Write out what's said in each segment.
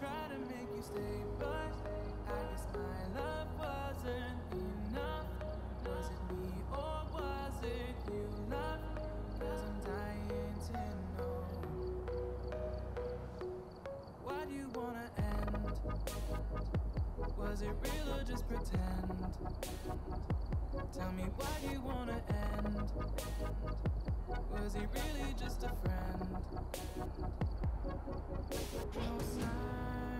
try to make you stay, but I guess my love wasn't enough. Was it me or was it you, love? Cause I'm dying to know. Why do you wanna end? Was it real or just pretend? Tell me why you wanna end? Was he really just a friend? Close my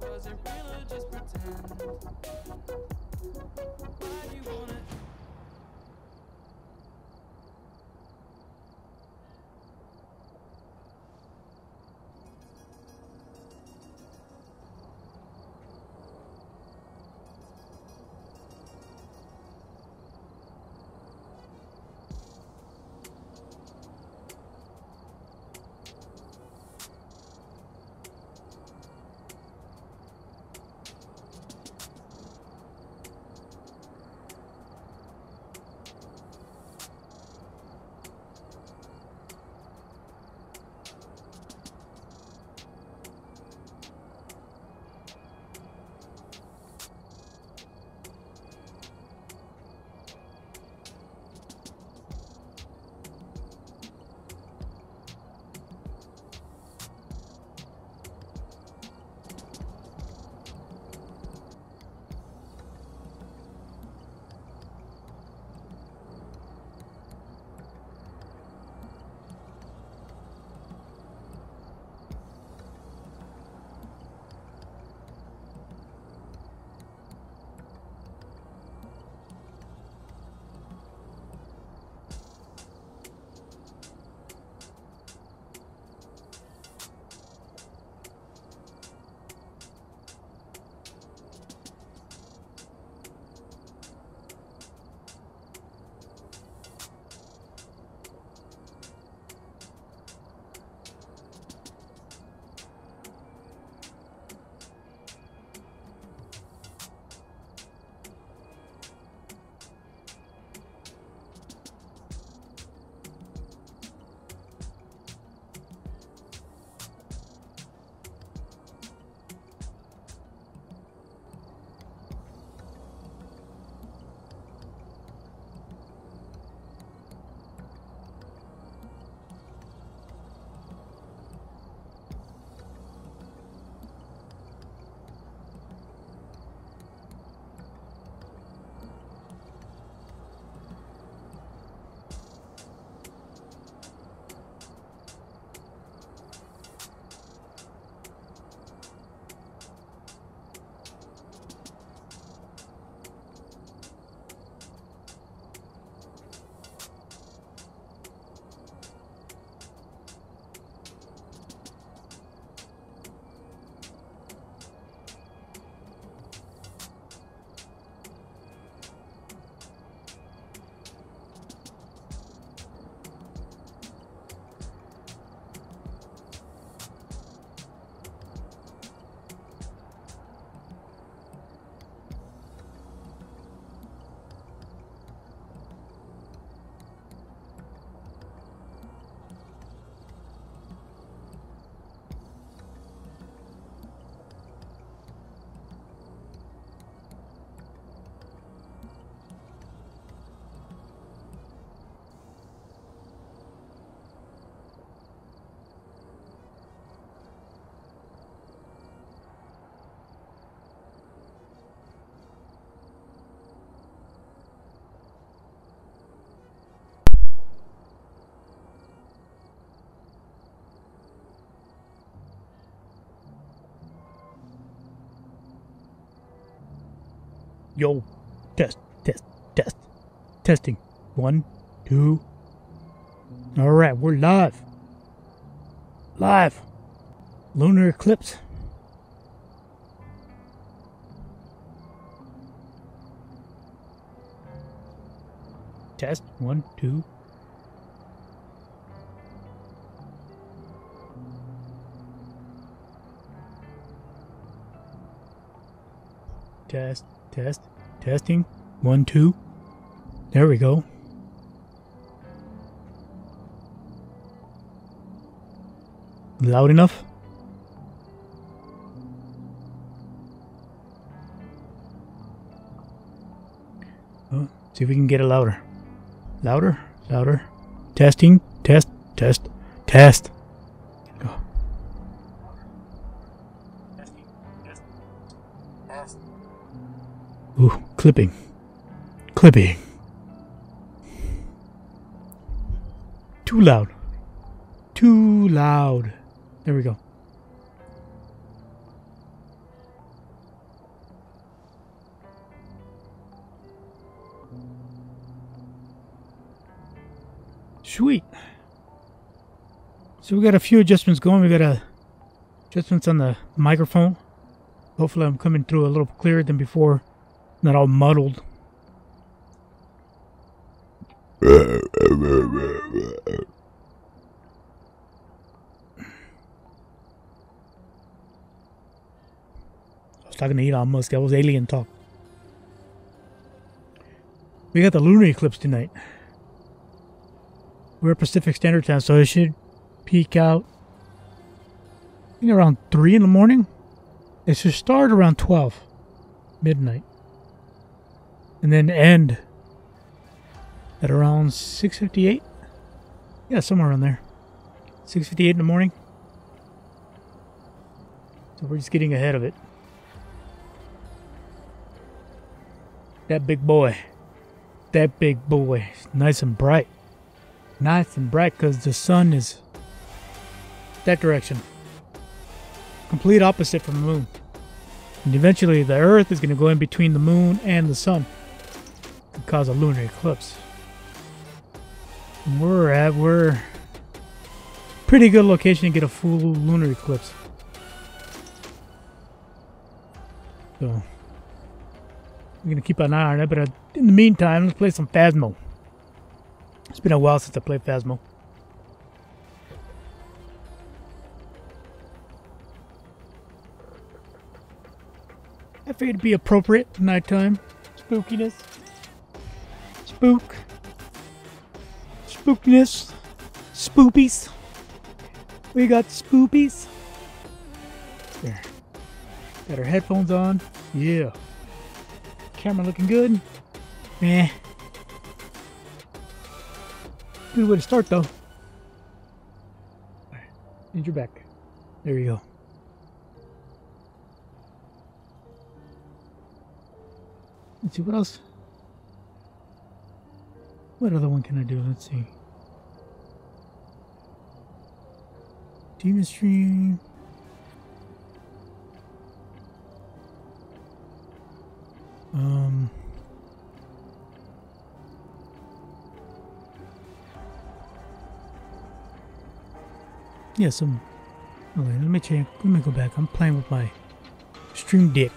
Was it real or just pretend? Why do you wanna Yo, test, test, test, testing. One, two. All right, we're live. Live. Lunar eclipse. Test. One, two. Test, test, testing. One, two. There we go. Loud enough? Oh, see if we can get it louder. Louder, louder. Testing, test, test, test. Go. Testing, test, test. Ooh, clipping. Clipping. Too loud. Too loud. There we go. Sweet. So we got a few adjustments going. We got a adjustments on the microphone. Hopefully I'm coming through a little clearer than before. Not all muddled. I was talking to Elon Musk. That was alien talk. We got the lunar eclipse tonight. We're Pacific Standard Time, so it should peak out I think around 3 in the morning. It should start around 12 midnight. And then end at around 6.58. Yeah, somewhere around there. 6.58 in the morning. So we're just getting ahead of it. That big boy. That big boy. Nice and bright. Nice and bright because the sun is that direction. Complete opposite from the moon. And eventually the earth is going to go in between the moon and the sun. And cause a lunar eclipse. We're at, we're pretty good location to get a full lunar eclipse. So, we're going to keep an eye on it, but uh, in the meantime, let's play some Phasmo. It's been a while since I played Phasmo. I figured it'd be appropriate for nighttime. Spookiness. Spook. Spookiness. Spoopies. We got spoopies. There. Got our headphones on. Yeah. Camera looking good. Eh. Good way to start though. Alright. Need your back. There you go. Let's see what else. What other one can I do? Let's see. Demon Stream. Um. Yeah, some. Okay, let me check. Let me go back. I'm playing with my Stream Deck.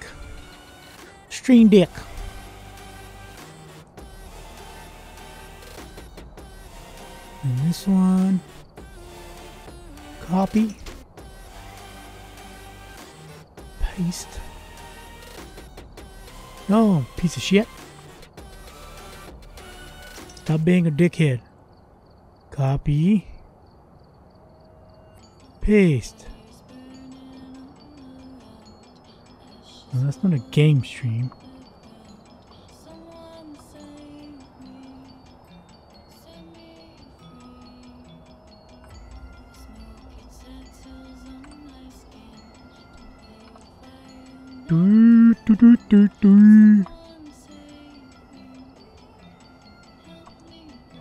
Stream Deck. And this one. Copy. Paste. No, piece of shit. Stop being a dickhead. Copy. Paste. Well, that's not a game stream. There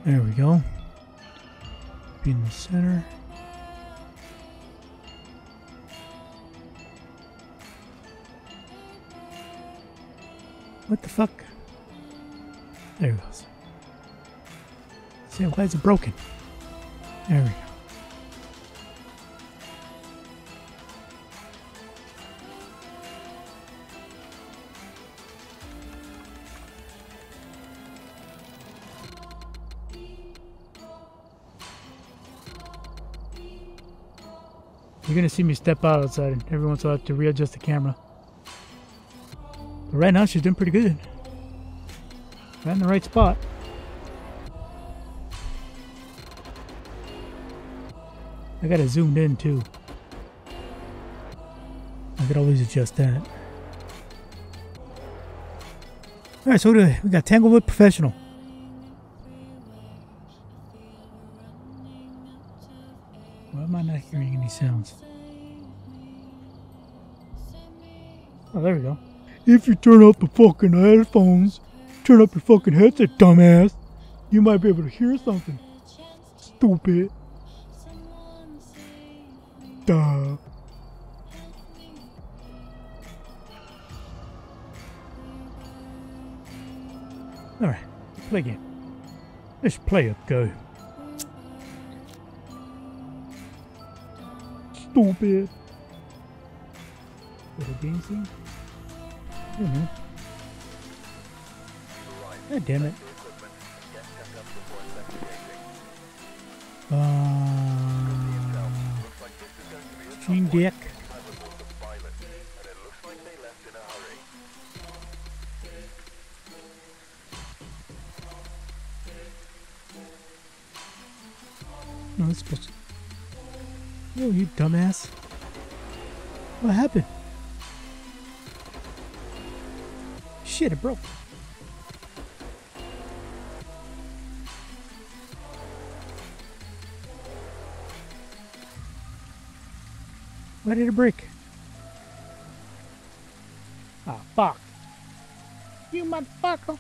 we go. Be in the center. What the fuck? There it goes. See, why is it broken? There we go. Step out outside and every once in a while I have to readjust the camera. But right now she's doing pretty good. Right in the right spot. I got it zoomed in too. I could always adjust that. Alright, so we we got Tanglewood Professional. If you turn off the fucking headphones, turn up your fucking headset, dumbass, you might be able to hear something. Stupid. Duh. Alright, play again. Let's play a go. Stupid. What a know. God damn it. Uh, Stream Deck. No, it's supposed to. Oh, you dumbass. What happened? Shit, it broke. Why did it break? Ah, fuck. You motherfucker.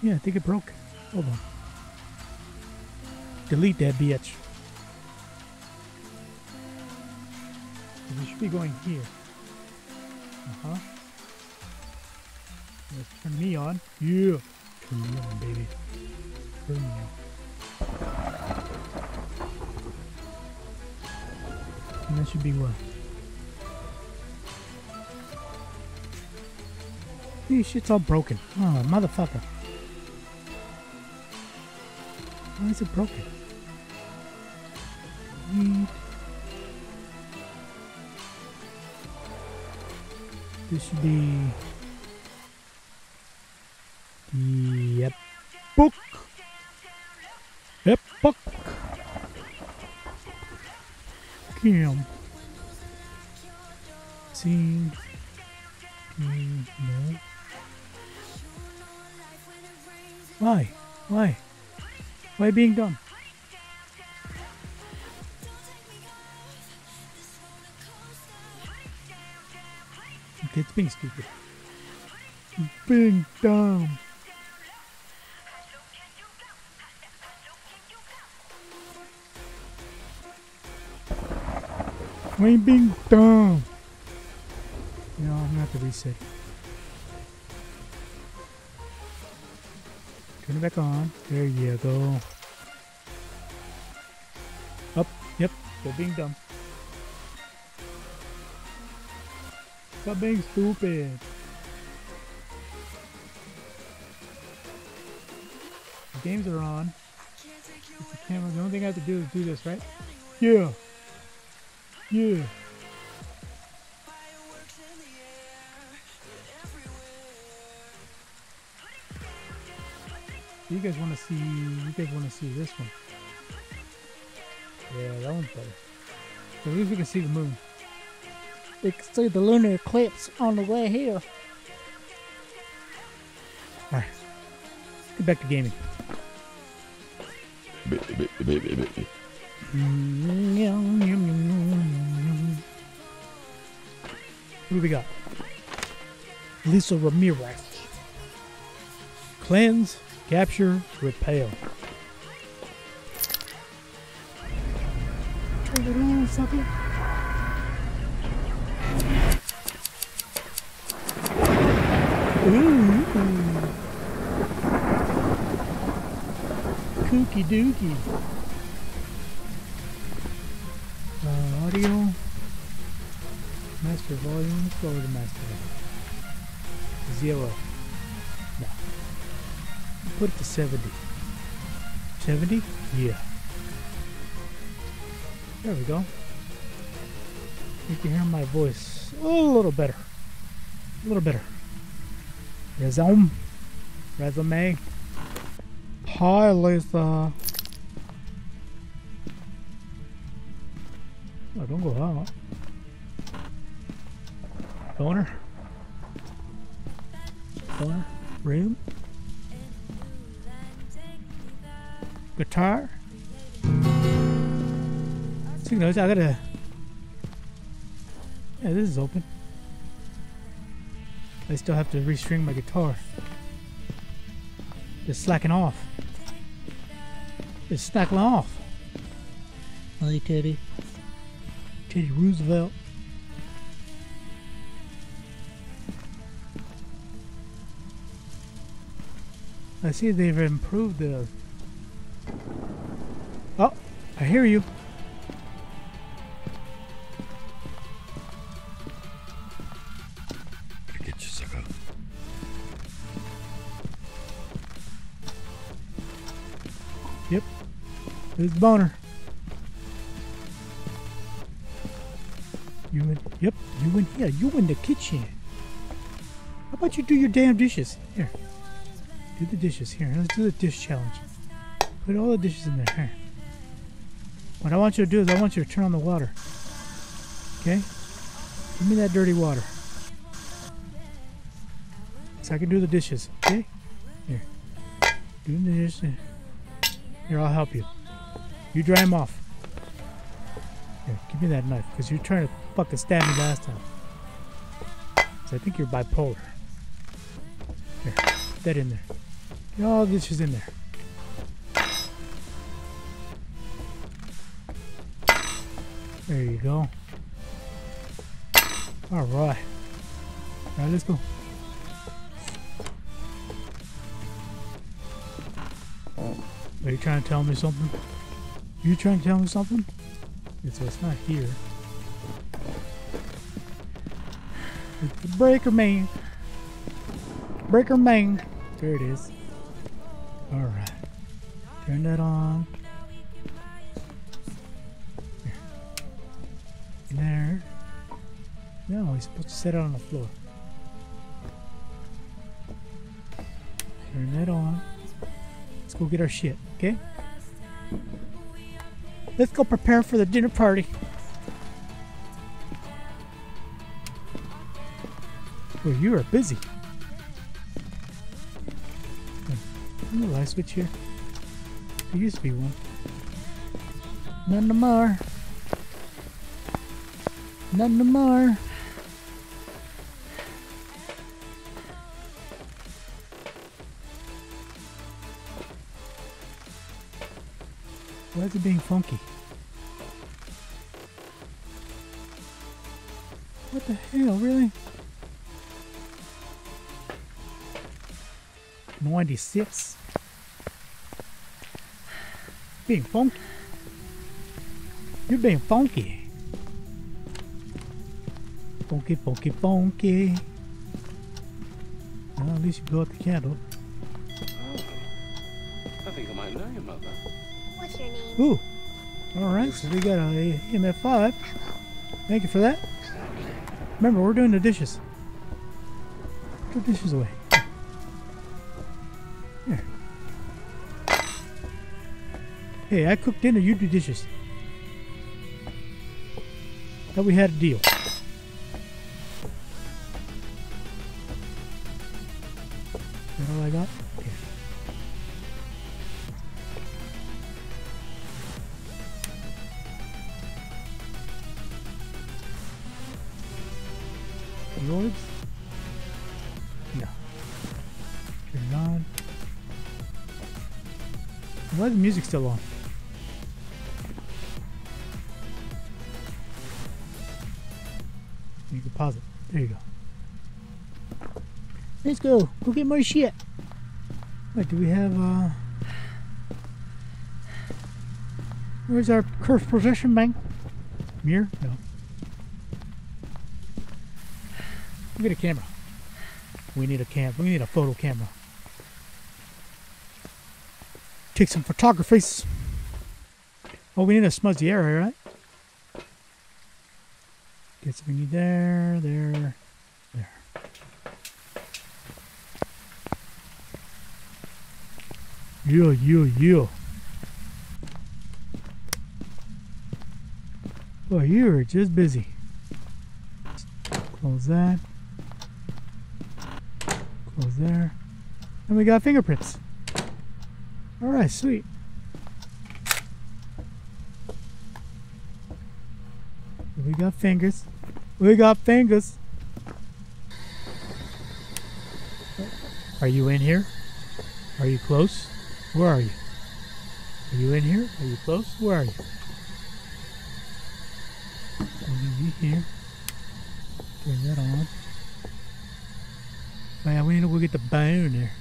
Yeah, I think it broke. Hold on. Delete that bitch. We should be going here. Uh-huh. Let's turn me on. Yeah. Turn me on, baby. Turn me on. And that should be what? This shit's all broken. Oh, motherfucker. Why is it broken? Need. This should be. Yep. Book. Yep. Book. Kim. Scene. Mm, no. Why? Why? Why being dumb? Being stupid. Being dumb. Why being dumb? Know, I'm gonna have to reset. Turn it back on. There you go. Up. Yep. Still being dumb. Stop being stupid. The games are on. The camera. The only thing I have to do is do this, right? Yeah. Yeah. You guys want to see? You guys want to see this one? Yeah, that one's better. At least we can see the moon. We can see the lunar eclipse on the way here. Alright. Get back to gaming. What do we got? Lisa Ramirez. Cleanse, capture, repel. Turn it on, Kooky dookie. Uh, audio. Master volume. To master. Zero. No. Put it to 70. 70? Yeah. There we go. You can hear my voice a little better. A little better. Resume. Resume. Hi, Lisa. Oh, don't go out. Boner. Boner. Room. Guitar. Of which, I gotta. Yeah, this is open. I still have to restring my guitar. Just slacking off. It's slacking off. Hey, Teddy. Teddy Roosevelt. I see they've improved the. Oh, I hear you. The boner. You in? Yep. You in here. You in the kitchen. How about you do your damn dishes? Here. Do the dishes. Here. Let's do the dish challenge. Put all the dishes in there. Here. What I want you to do is I want you to turn on the water. Okay? Give me that dirty water. So I can do the dishes. Okay? Here. Do the dishes. Here, I'll help you. You dry him off. Here, give me that knife, because you're trying to fucking stab me last time. 'Cause I think you're bipolar. Here, put that in there. Get all the dishes in there. There you go. Alright. Alright, let's go. Are you trying to tell me something? You trying to tell me something? It's, it's not here. It's the breaker man. Breaker man. There it is. Alright. Turn that on. There. No, he's supposed to set it on the floor. Turn that on. Let's go get our shit, okay? Let's go prepare for the dinner party. Well, you are busy. Hmm. A light switch here. There used to be one. None no more. None no more. Why is it being funky? 96? Being funky. You're being funky. Funky, funky, funky. Well, at least you blew out the candle. I think I might know your mother. What's your name? Ooh. Alright, so we got a EMF5. Thank you for that. Remember, we're doing the dishes. Put the dishes away. Hey, I cooked dinner, you do dishes. Thought we had a deal. Is that all I got? Here. Yours? No. Turn it on. Why is the music still on? Let's go. Go get more shit. Wait, do we have, uh... Where's our curse possession bank? Mirror? No. We need a camera. We need a cam. We need a photo camera. Take some photographies. Oh, we need a smudge the area, right? Guess we need there, there. Yeah, yeah, yeah. Well, you are just busy. Close that. Close there. And we got fingerprints. Alright, sweet. We got fingers. We got fingers. Are you in here? Are you close? Where are you? Are you in here? Are you close? Where are you? Are you here? Turn that on. Yeah, we need to go get the bone there.